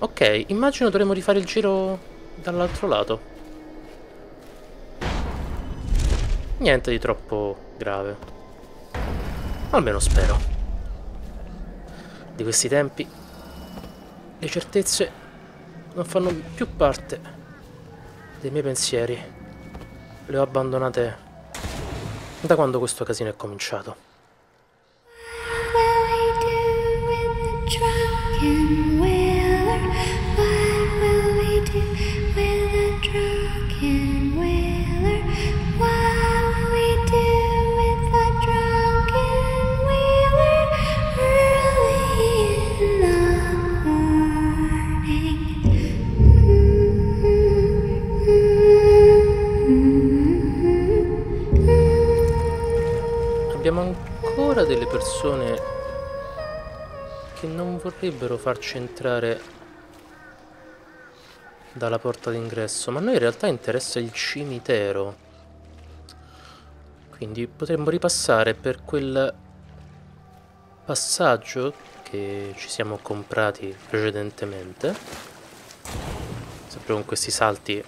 Ok, immagino dovremmo rifare il giro dall'altro lato. Niente di troppo grave. Almeno spero. Di questi tempi le certezze non fanno più parte dei miei pensieri. Le ho abbandonate da quando questo casino è cominciato. Delle persone che non vorrebbero farci entrare dalla porta d'ingresso, ma a noi in realtà interessa il cimitero. Quindi potremmo ripassare per quel passaggio che ci siamo comprati precedentemente. Sempre con questi salti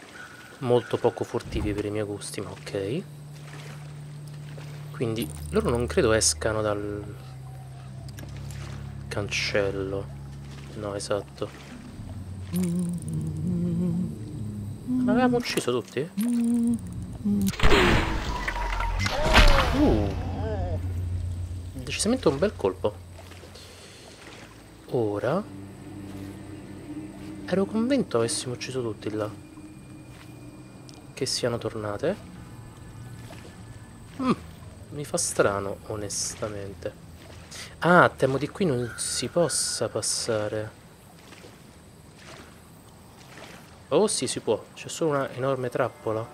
molto poco furtivi per i miei gusti, ma ok. Quindi loro non credo escano dal cancello. No, esatto. L'avevamo ucciso tutti? Uh. Decisamente un bel colpo. Ora... Ero convinto avessimo ucciso tutti là. Che siano tornate. Mm. Mi fa strano, onestamente. Ah, temo di qui non si possa passare. Oh sì, si può. C'è solo una enorme trappola.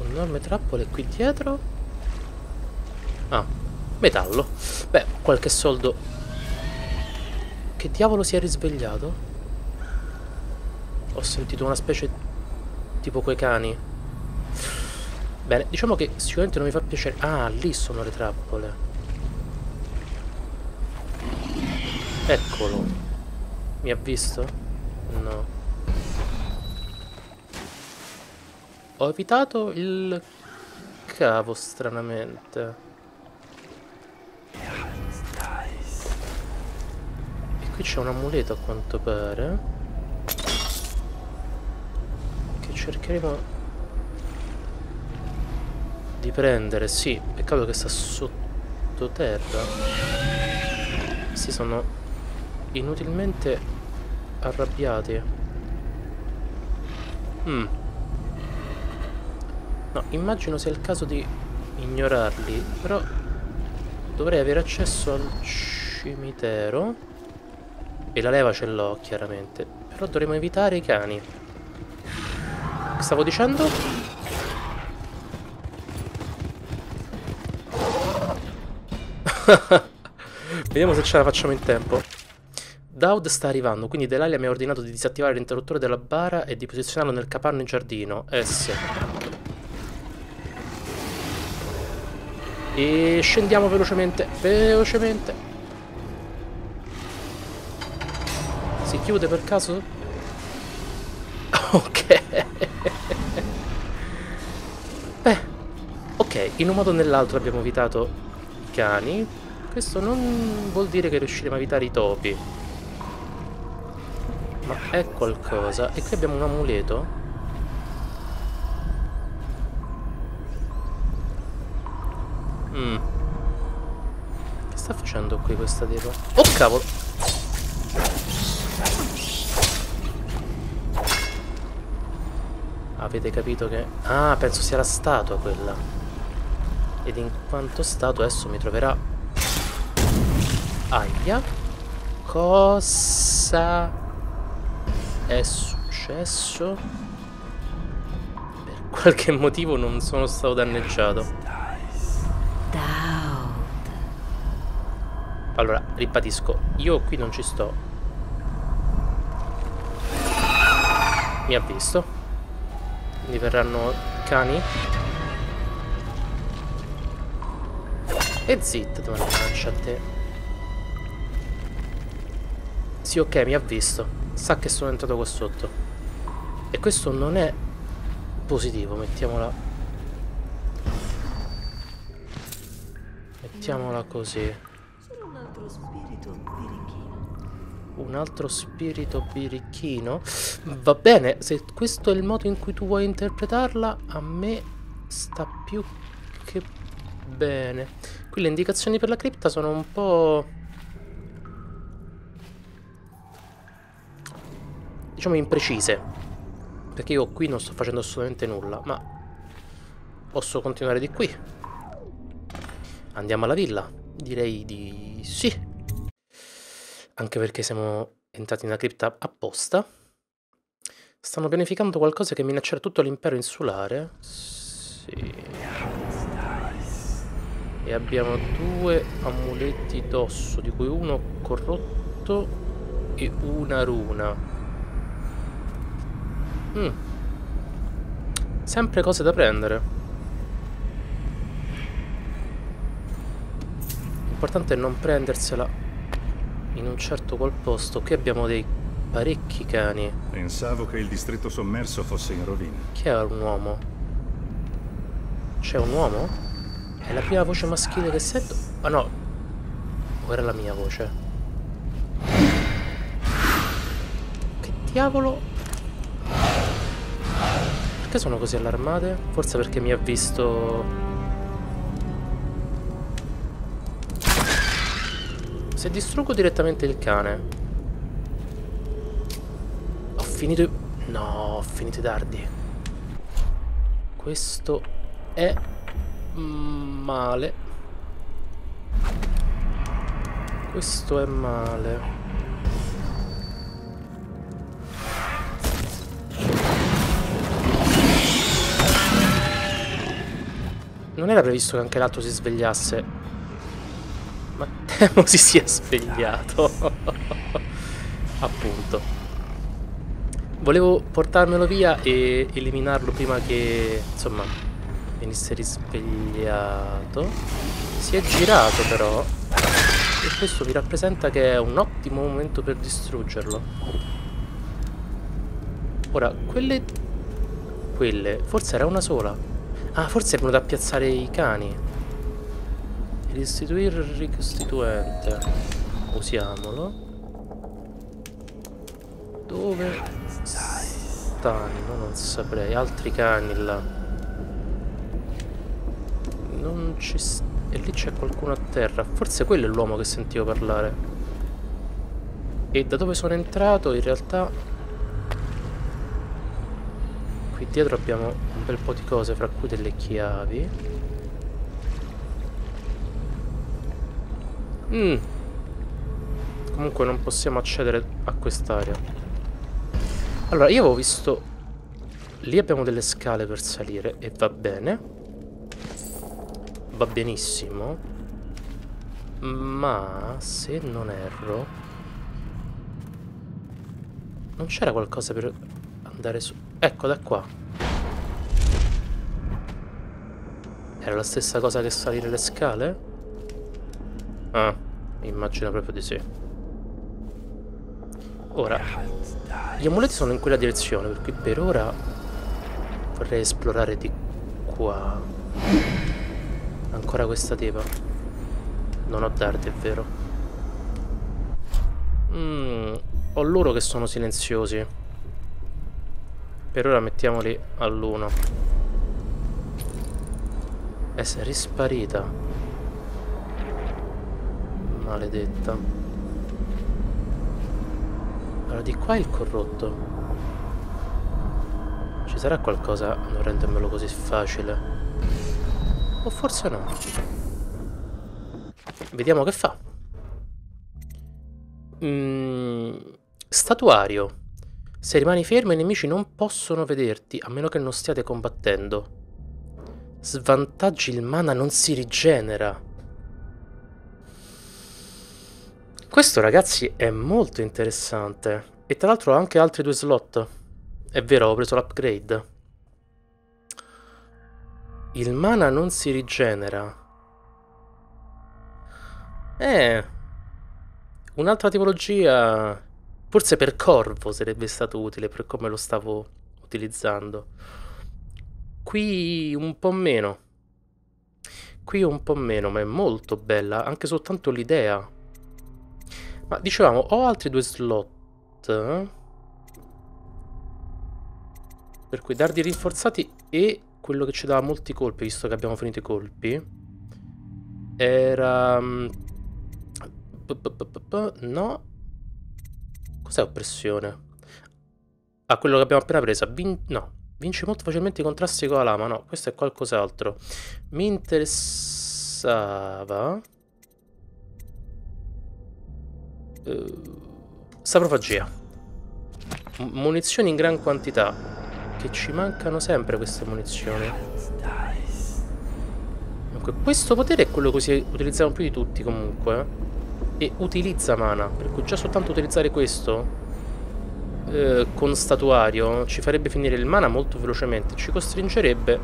Un'enorme trappola e qui dietro? Ah, metallo. Beh, qualche soldo. Che diavolo si è risvegliato? Ho sentito una specie tipo quei cani. Bene, diciamo che sicuramente non mi fa piacere... Ah, lì sono le trappole. Eccolo. Mi ha visto? No. Ho evitato il cavo, stranamente. E qui c'è un amuleto a quanto pare. Cercheremo di prendere, sì, peccato che sta sottoterra. Si sono inutilmente arrabbiati. Mm. No, immagino sia il caso di ignorarli, però dovrei avere accesso al cimitero. E la leva ce l'ho, chiaramente. Però dovremo evitare i cani. Che stavo dicendo? Vediamo se ce la facciamo in tempo. Daud sta arrivando, quindi Delalia mi ha ordinato di disattivare l'interruttore della bara e di posizionarlo nel capanno in giardino. S. E scendiamo velocemente, velocemente. Si chiude per caso? Ok. in un modo o nell'altro abbiamo evitato i cani. Questo non vuol dire che riusciremo a evitare i topi. Ma è qualcosa. E qui abbiamo un amuleto. Mm. Che sta facendo qui questa tipa? Oh cavolo! Avete capito che... Ah, penso sia la statua quella. Ed in quanto stato adesso mi troverà. Aia. Cosa è successo? Per qualche motivo non sono stato danneggiato. Allora ribadisco io qui non ci sto. Mi ha visto diverranno cani. E zitta, dove minaccia a te. Sì, ok, mi ha visto. Sa che sono entrato qua sotto. E questo non è positivo, mettiamola. Mettiamola così. Solo un altro spirito birichino. Un altro spirito birichino? Va bene, se questo è il modo in cui tu vuoi interpretarla, a me sta più che bene. Qui le indicazioni per la cripta sono un po'... Diciamo imprecise. Perché io qui non sto facendo assolutamente nulla, ma posso continuare di qui. Andiamo alla villa? Direi di sì. Anche perché siamo entrati nella cripta apposta. Stanno pianificando qualcosa che minaccerà tutto l'impero insulare. Sì. E abbiamo due amuletti d'osso, di cui uno corrotto e una runa. Mm. Sempre cose da prendere. L'importante è non prendersela in un certo qual posto. Qui abbiamo dei parecchi cani. Pensavo che il distretto sommerso fosse in rovina. Chi è un uomo? C'è un uomo? È la prima voce maschile che sento? Ah no. O era la mia voce? Che diavolo? Perché sono così allarmate? Forse perché mi ha visto... Se distruggo direttamente il cane... Ho finito i... No, ho finito i dardi. Questo è male. Questo è male. Non era previsto che anche l'altro si svegliasse. Temo si sia svegliato. Appunto. Volevo portarmelo via e eliminarlo prima che, insomma, venisse risvegliato. Si è girato però. E questo mi rappresenta che è un ottimo momento per distruggerlo. Ora, quelle... Quelle... Forse era una sola. Ah, forse è venuto a piazzare i cani. Restituire il ricostituente. Usiamolo. Dove stanno? Non saprei. Altri cani là. Non ci... E lì c'è qualcuno a terra. Forse quello è l'uomo che sentivo parlare. E da dove sono entrato in realtà... Qui dietro abbiamo un bel po' di cose, fra cui delle chiavi. Mm. Comunque non possiamo accedere a quest'area. Allora, io avevo visto... Lì abbiamo delle scale per salire e va bene va benissimo ma se non erro non c'era qualcosa per andare su ecco da qua era la stessa cosa che salire le scale? Ah immagino proprio di sì ora gli amuleti sono in quella direzione per cui per ora vorrei esplorare di qua Ancora questa tipa. Non ho dardi, è vero. Mm, ho loro che sono silenziosi. Per ora mettiamoli all'uno. È risparita. Maledetta. Allora, di qua è il corrotto. Ci sarà qualcosa a non rendermelo così facile. O forse no. Vediamo che fa. Mm, statuario. Se rimani fermo i nemici non possono vederti a meno che non stiate combattendo. Svantaggi il mana non si rigenera. Questo ragazzi è molto interessante. E tra l'altro ha anche altri due slot. È vero, ho preso l'upgrade. Il mana non si rigenera. Eh. Un'altra tipologia Forse per Corvo sarebbe stato utile per come lo stavo utilizzando. Qui un po' meno. Qui un po' meno, ma è molto bella. Anche soltanto l'idea. Ma dicevamo, ho altri due slot. Per cui dardi rinforzati e quello che ci dava molti colpi, visto che abbiamo finito i colpi. Era... Mm, no. Cos'è oppressione? Ah, quello che abbiamo appena preso. Vin no. Vince molto facilmente i contrasti con la lama. No, questo è qualcos'altro. Mi interessava... Uh, saprofagia. M munizioni in gran quantità. Che ci mancano sempre queste munizioni. Comunque, questo potere è quello che utilizziamo più di tutti comunque e utilizza mana, per cui già soltanto utilizzare questo eh, con statuario ci farebbe finire il mana molto velocemente, ci costringerebbe,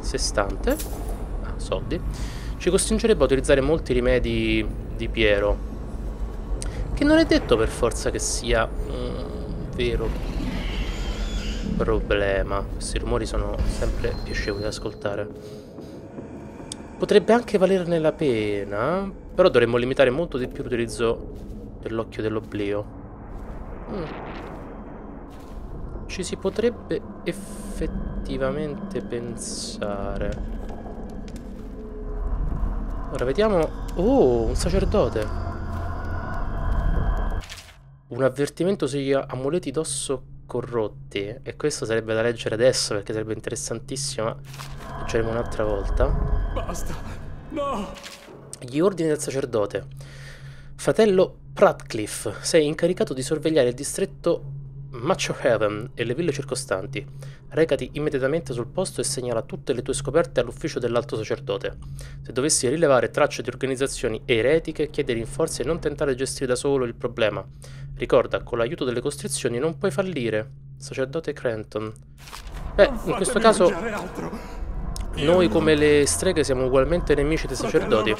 sestante, ah, soldi, ci costringerebbe a utilizzare molti rimedi di Piero, che non è detto per forza che sia un vero problema, questi rumori sono sempre piacevoli da ascoltare. Potrebbe anche valerne la pena, però dovremmo limitare molto di più l'utilizzo dell'occhio dell'oblio. Mm. Ci si potrebbe effettivamente pensare. Ora vediamo... Oh, un sacerdote! Un avvertimento sugli amuleti d'osso corrotti. E questo sarebbe da leggere adesso perché sarebbe interessantissimo. Ma leggeremo un'altra volta. Basta! No! Gli ordini del sacerdote. Fratello Pratcliffe, sei incaricato di sorvegliare il distretto Macho Heaven e le ville circostanti. Recati immediatamente sul posto e segnala tutte le tue scoperte all'ufficio dell'alto sacerdote. Se dovessi rilevare tracce di organizzazioni eretiche, chiedi rinforzi e non tentare di gestire da solo il problema. Ricorda, con l'aiuto delle costrizioni non puoi fallire. Sacerdote Crenton. Beh, in questo caso noi come le streghe siamo ugualmente nemici dei sacerdoti.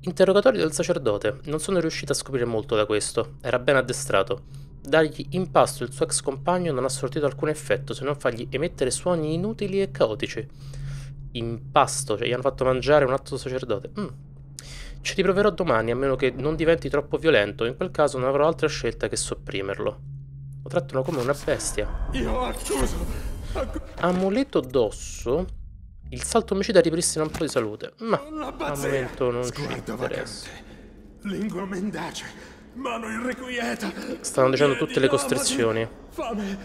Interrogatorio del sacerdote. Non sono riuscito a scoprire molto da questo. Era ben addestrato. Dargli in pasto il suo ex compagno non ha sortito alcun effetto se non fargli emettere suoni inutili e caotici. In pasto, cioè gli hanno fatto mangiare un atto sacerdote. Mm. Ci riproverò domani, a meno che non diventi troppo violento. In quel caso non avrò altra scelta che sopprimerlo. Lo trattano come una bestia. Io accuso. Acc Amuleto d'osso. Il salto omicida ripristina un po' di salute. Ma al momento non ci interessa. Lingua mendace, mano irrequieta. Stanno dicendo tutte le costrizioni. Fame,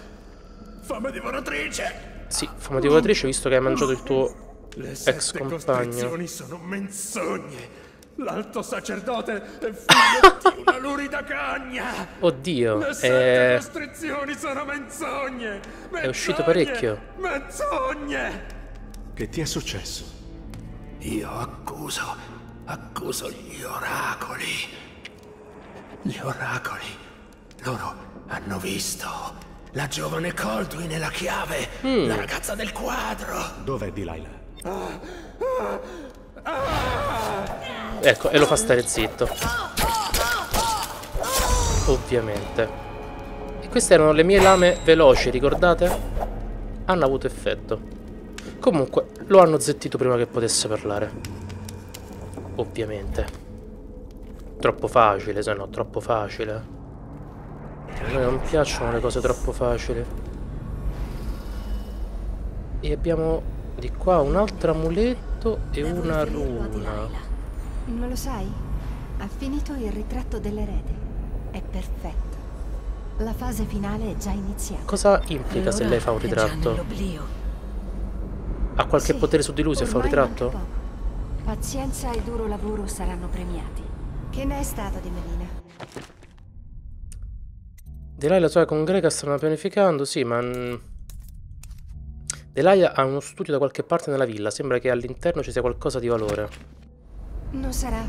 fame divoratrice. Sì, fame divoratrice visto che hai mangiato il tuo le ex compagno. Le sono menzogne. L'alto sacerdote è figlio di una lurida cagna. Oddio, le sette è... costrizioni sono menzogne. menzogne. È uscito parecchio. Menzogne. Che ti è successo? Io accuso, accuso gli oracoli. Gli oracoli. Loro hanno visto la giovane Coldwin e la chiave, mm. la ragazza del quadro. Dov'è Delilah? Ah, ah, ah. Ecco, e lo fa stare zitto. Ovviamente. E queste erano le mie lame veloci, ricordate? Hanno avuto effetto. Comunque, lo hanno zittito prima che potesse parlare. Ovviamente. Troppo facile, se no, troppo facile. A me non piacciono le cose troppo facili. E abbiamo di qua un altro amuleto e una runa. Non lo sai? Ha finito il ritratto dell'erede. È perfetto. La fase finale è già iniziata. Cosa implica se lei fa un ritratto? Ha qualche sì, potere su di lui se fa un ritratto? Pazienza e duro lavoro saranno premiati. Che ne è stato di Melina? Delilah sua con Grega stanno pianificando, sì, ma... Delilah ha uno studio da qualche parte nella villa. Sembra che all'interno ci sia qualcosa di valore. Non sarà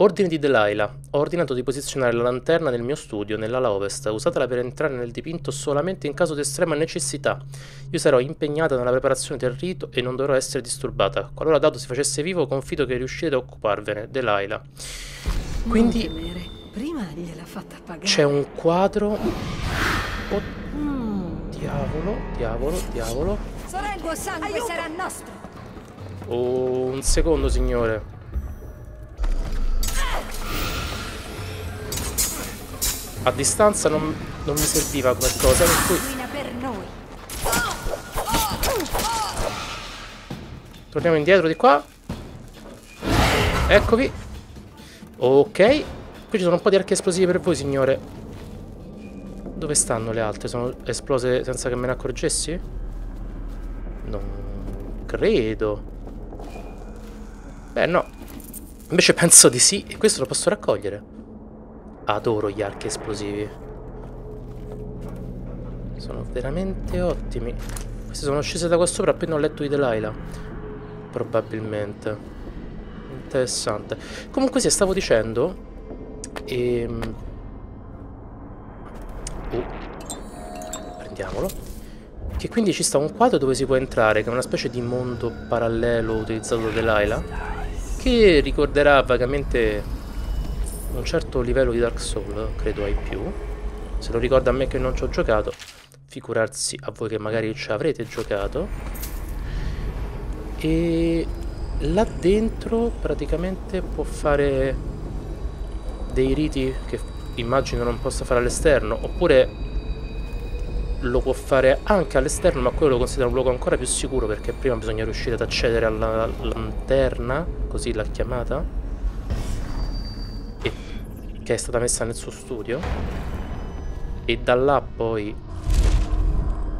Ordine di Delilah. Ho ordinato di posizionare la lanterna nel mio studio, nell'ala ovest. Usatela per entrare nel dipinto solamente in caso di estrema necessità. Io sarò impegnata nella preparazione del rito e non dovrò essere disturbata. Qualora Dado si facesse vivo, confido che riuscirete a occuparvene. Delilah. Quindi Non temere. Prima gliel'ha fatta pagare. c'è un quadro. Oh, diavolo, diavolo, diavolo. Il tuo sangue sarà nostro. Oh, un secondo, signore. A distanza non, non mi serviva come cosa, per cui torniamo indietro di qua. Eccovi. Ok. Qui ci sono un po' di archi esplosivi per voi, signore. Dove stanno le altre? Sono esplose senza che me ne accorgessi? Non credo. Beh, no. Invece penso di sì. E questo lo posso raccogliere. Adoro gli archi esplosivi. Sono veramente ottimi. Queste sono scese da qua sopra appena ho letto di Delilah. Probabilmente. Interessante. Comunque sì, stavo dicendo... Ehm... Oh. Prendiamolo. Che quindi ci sta un quadro dove si può entrare, che è una specie di mondo parallelo utilizzato da Delilah. Che ricorderà vagamente un certo livello di Dark Souls, credo ai più. Se lo ricorda a me che non ci ho giocato, figurarsi a voi che magari ci avrete giocato. E là dentro praticamente può fare dei riti che immagino non possa fare all'esterno, oppure lo può fare anche all'esterno, ma quello lo considero un luogo ancora più sicuro perché prima bisogna riuscire ad accedere alla lanterna, così l'ha chiamata, che è stata messa nel suo studio, e da là poi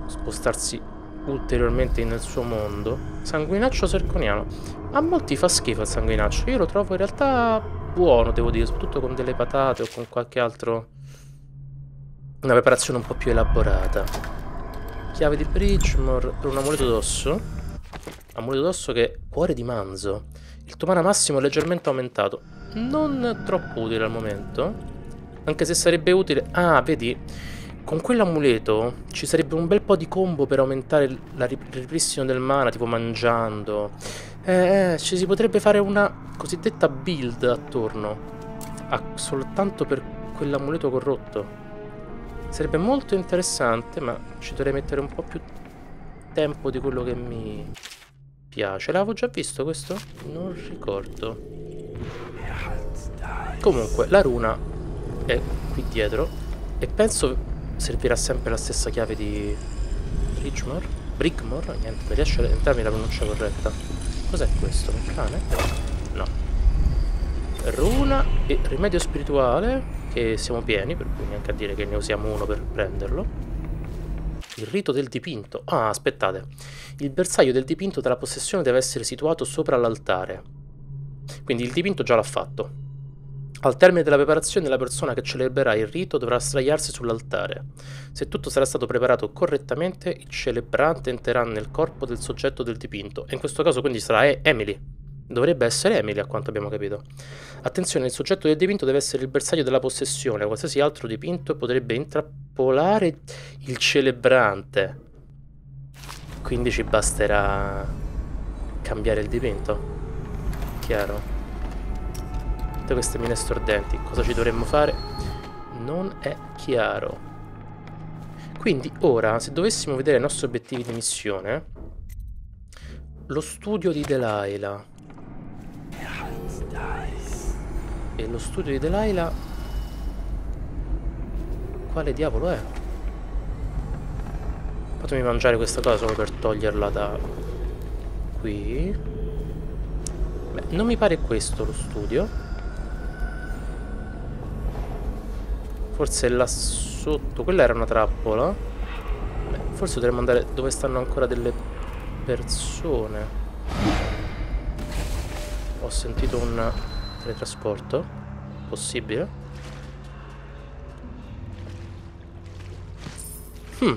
spostarsi ulteriormente nel suo mondo. Sanguinaccio serconiano. A molti fa schifo il sanguinaccio, io lo trovo in realtà buono, devo dire, soprattutto con delle patate o con qualche altro... Una preparazione un po' più elaborata. Chiave di Bridgemore per un amuleto d'osso. Amuleto d'osso che è cuore di manzo. Il tuo mana massimo è leggermente aumentato. Non troppo utile al momento. Anche se sarebbe utile... Ah, vedi... Con quell'amuleto ci sarebbe un bel po' di combo per aumentare il ripristino del mana, tipo mangiando. Eh, eh, ci si potrebbe fare una cosiddetta build attorno. A, soltanto per quell'amuleto corrotto. Sarebbe molto interessante, ma ci dovrei mettere un po' più tempo di quello che mi piace. L'avevo già visto questo? Non ricordo. Comunque, la runa è qui dietro e penso servirà sempre la stessa chiave di Bridgemore? Brickmore? Niente, non riesce a entrarmi la pronuncia corretta. Cos'è questo? Un cane? No. Runa e rimedio spirituale, che siamo pieni, per cui neanche a dire che ne usiamo uno per prenderlo. Il rito del dipinto. Ah, aspettate. Il bersaglio del dipinto della possessione deve essere situato sopra l'altare. Quindi il dipinto già l'ha fatto. Al termine della preparazione, la persona che celebrerà il rito dovrà sdraiarsi sull'altare. Se tutto sarà stato preparato correttamente, il celebrante entrerà nel corpo del soggetto del dipinto. E in questo caso quindi sarà Emily. Dovrebbe essere Emily, a quanto abbiamo capito. Attenzione, il soggetto del dipinto deve essere il bersaglio della possessione. Qualsiasi altro dipinto potrebbe intrappolare il celebrante. Quindi ci basterà cambiare il dipinto. Chiaro tutte queste mine stordenti. Cosa ci dovremmo fare? Non è chiaro. Quindi ora, se dovessimo vedere i nostri obiettivi di missione, lo studio di Delilah. E lo studio di Delilah... Quale diavolo è? Fatemi mangiare questa cosa solo per toglierla da qui. Beh, non mi pare questo lo studio. Forse là sotto. Quella era una trappola. Beh, forse dovremmo andare dove stanno ancora delle persone. Ho sentito un teletrasporto. Possibile? Hmm.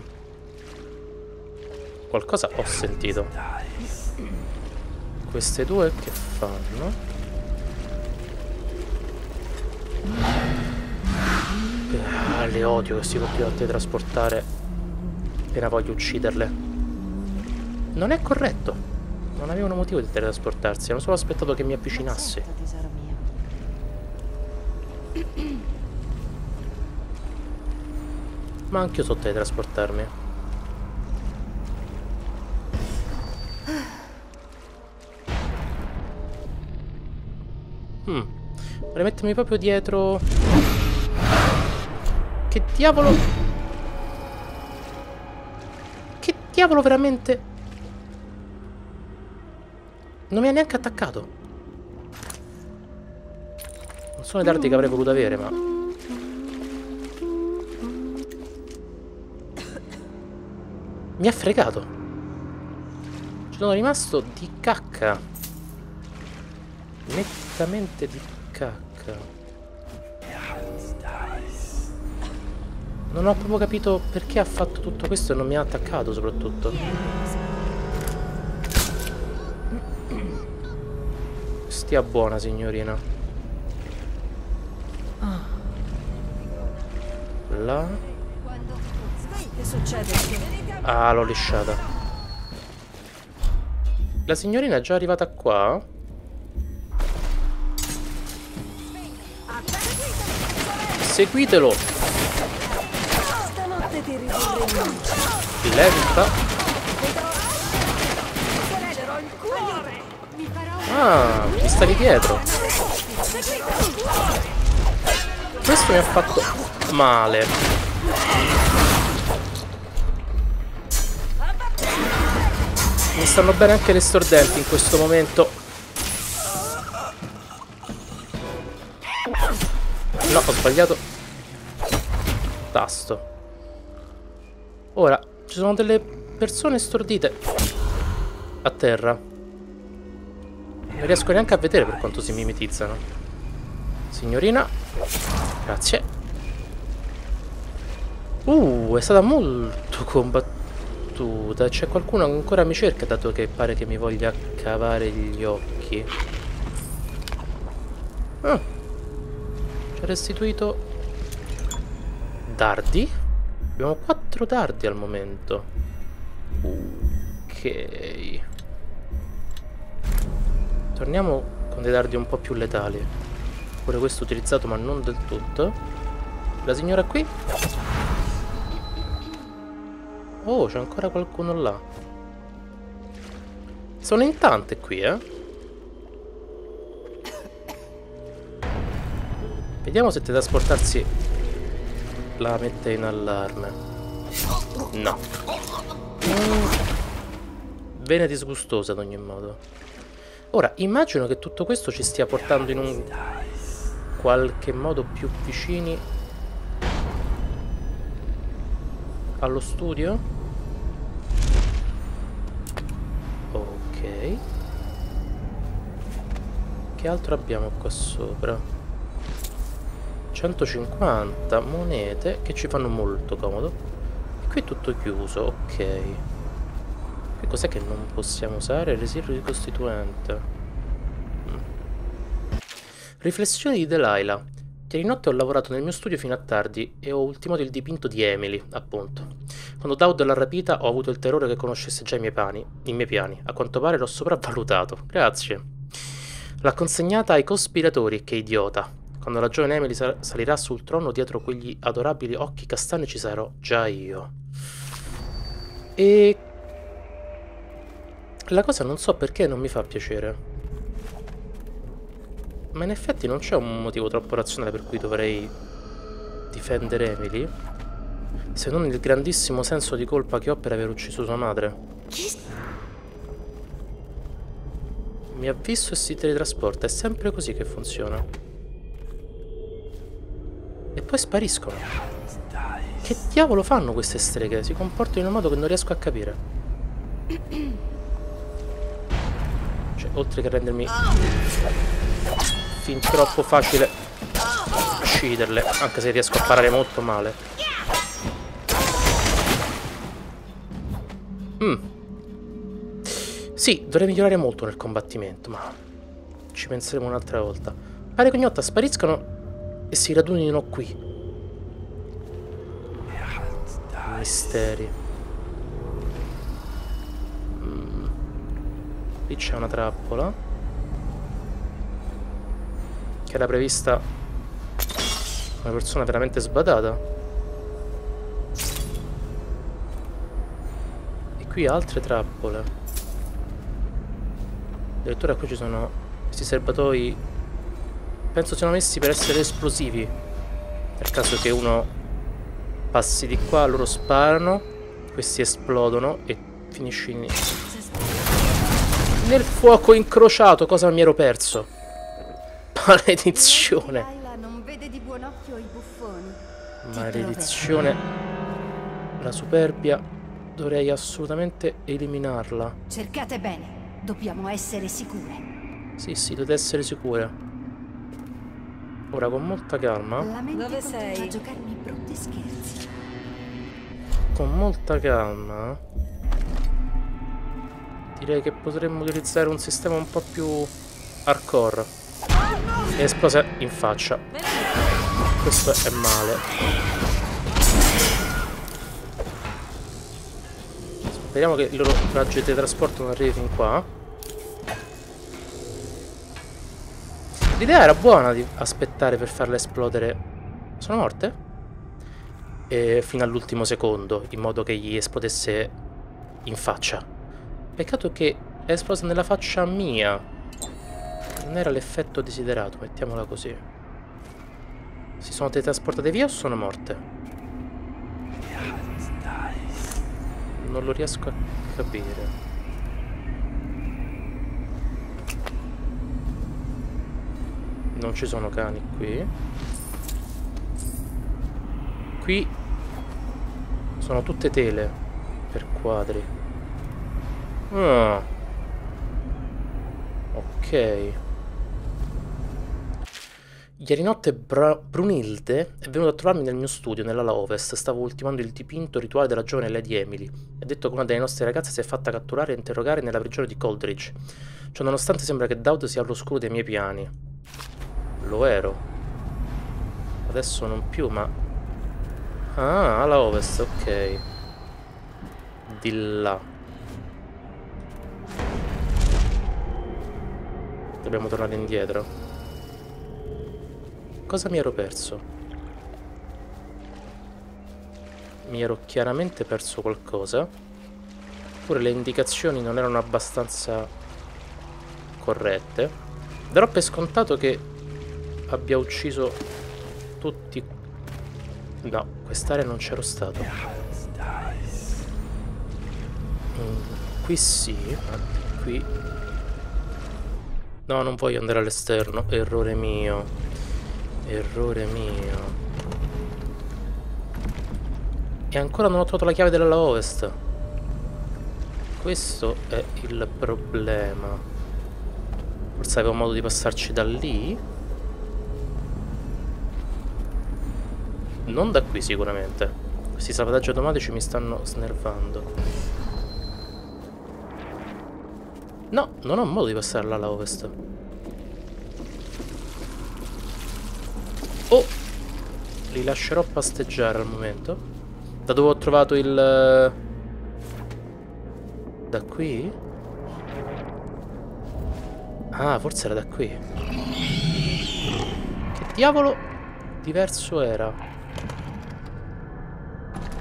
Qualcosa ho sentito. Queste due che fanno? Ah, le odio che si continuano a teletrasportare appena voglio ucciderle. Non è corretto. Non avevano motivo di teletrasportarsi, hanno solo aspettato che mi avvicinassi. Ma anche io so teletrasportarmi. Hmm. Vorrei mettermi proprio dietro... Che diavolo... Che diavolo veramente... Non mi ha neanche attaccato. I dardi che avrei voluto avere, ma... Mi ha fregato. Ci sono rimasto di cacca. Nettamente di cacca. Non ho proprio capito perché ha fatto tutto questo e non mi ha attaccato soprattutto. Stia buona signorina. Succede? Ah, l'ho lisciata. La signorina è già arrivata qua? Seguitelo! Lenta. Ah, mi stavi dietro. Questo mi ha fatto male. Mi stanno bene anche le stordenti in questo momento. No, ho sbagliato. Tasto. Ora, ci sono delle persone stordite a terra. Non riesco neanche a vedere per quanto si mimetizzano. Signorina. Grazie. Uh, è stata molto combattuta battuta. C'è qualcuno che ancora mi cerca dato che pare che mi voglia cavare gli occhi. Ah. Ci ha restituito dardi. Abbiamo quattro dardi al momento. Ok. Torniamo con dei dardi un po' più letali. Pure questo utilizzato ma non del tutto. La signora qui Oh, c'è ancora qualcuno là. Sono in tante qui, eh. Vediamo se teletrasportarsi la mette in allarme. No. Vene disgustosa ad ogni modo. Ora, immagino che tutto questo ci stia portando in un qualche modo più vicini allo studio ok che altro abbiamo qua sopra 150 monete che ci fanno molto comodo e qui è tutto chiuso ok qui cos'è che non possiamo usare residuo di costituente mm. riflessioni di Delilah Ieri notte ho lavorato nel mio studio fino a tardi e ho ultimato il dipinto di Emily, appunto. Quando Daud l'ha rapita ho avuto il terrore che conoscesse già i miei, pani, i miei piani. A quanto pare l'ho sopravvalutato. Grazie. L'ha consegnata ai cospiratori, che idiota. Quando la giovane Emily sal salirà sul trono dietro quegli adorabili occhi castani ci sarò già io. E... La cosa non so perché non mi fa piacere. Ma in effetti non c'è un motivo troppo razionale per cui dovrei difendere Emily? Se non il grandissimo senso di colpa che ho per aver ucciso sua madre. Mi ha visto e si teletrasporta, è sempre così che funziona. E poi spariscono. Che diavolo fanno queste streghe? Si comportano in un modo che non riesco a capire. Cioè, oltre che rendermi fin troppo facile ucciderle, anche se riesco a parare molto male. Sì, dovrei migliorare molto nel combattimento, ma ci penseremo un'altra volta. Pare che ogni volta spariscano e si radunino qui. Misteri. Mm. Qui c'è una trappola che era prevista Una persona veramente sbadata. E qui altre trappole. Addirittura qui ci sono questi serbatoi. Penso siano messi per essere esplosivi. Nel caso che uno passi di qua, loro sparano, questi esplodono e finisci in... nel fuoco incrociato. Cosa mi ero perso? Maledizione. Maledizione. La superbia. Dovrei assolutamente eliminarla. Cercate bene. Dobbiamo essere sicure. Sì, sì, dovete essere sicure. Ora con molta calma. La mente Dove sei? a giocarmi brutti scherzi. Con molta calma. Direi che potremmo utilizzare un sistema un po' più hardcore. È esplosa in faccia. Questo è male. Speriamo che il loro raggio di teletrasporto non arrivi fin qua. L'idea era buona di aspettare per farle esplodere. Sono morte? E fino all'ultimo secondo, in modo che gli esplodesse in faccia. Peccato che è esplosa nella faccia mia. Non era l'effetto desiderato, mettiamola così. Si sono teletrasportate via o sono morte? Non lo riesco a capire. Non ci sono cani qui. Qui sono tutte tele per quadri. Ah. Ok. Ieri notte Bra- Brunilde è venuta a trovarmi nel mio studio nell'ala ovest. Stavo ultimando il dipinto rituale della giovane Lady Emily. Ha detto che una delle nostre ragazze si è fatta catturare e interrogare nella prigione di Coldridge. Ciò nonostante sembra che Dowd sia all'oscuro dei miei piani. Lo ero. Adesso non più, ma... Ah, alla ovest, ok. Di là. Dobbiamo tornare indietro. Cosa mi ero perso? Mi ero chiaramente perso qualcosa. Oppure le indicazioni non erano abbastanza corrette. Darò per scontato che abbia ucciso tutti. No, quest'area non c'ero stato. Mm, qui sì, qui. No, non voglio andare all'esterno. Errore mio. Errore mio. E ancora non ho trovato la chiave dell'ala ovest. Questo è il problema. Forse avevo modo di passarci da lì. Non da qui sicuramente. Questi salvataggi automatici mi stanno snervando. No, non ho modo di passare all'ala ovest. Oh! Li lascerò pasteggiare al momento. Da dove ho trovato il... Da qui? Ah, forse era da qui. Che diavolo diverso era?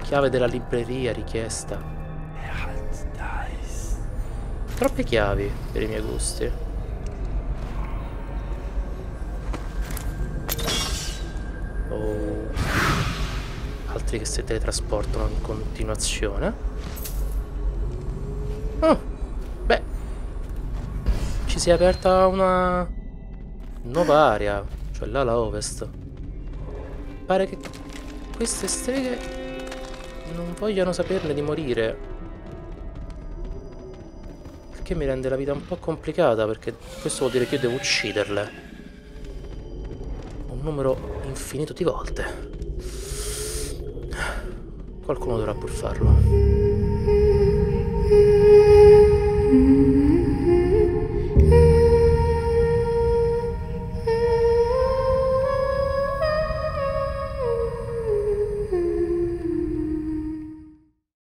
Chiave della libreria richiesta. Troppe chiavi per i miei gusti. Oh. Altri che si teletrasportano in continuazione. Oh. Beh. Ci si è aperta una nuova area, cioè l'ala ovest. Pare che queste streghe non vogliano saperne di morire. Che mi rende la vita un po' complicata perché questo vuol dire che io devo ucciderle. Un numero infinito di volte. Qualcuno dovrà pur farlo.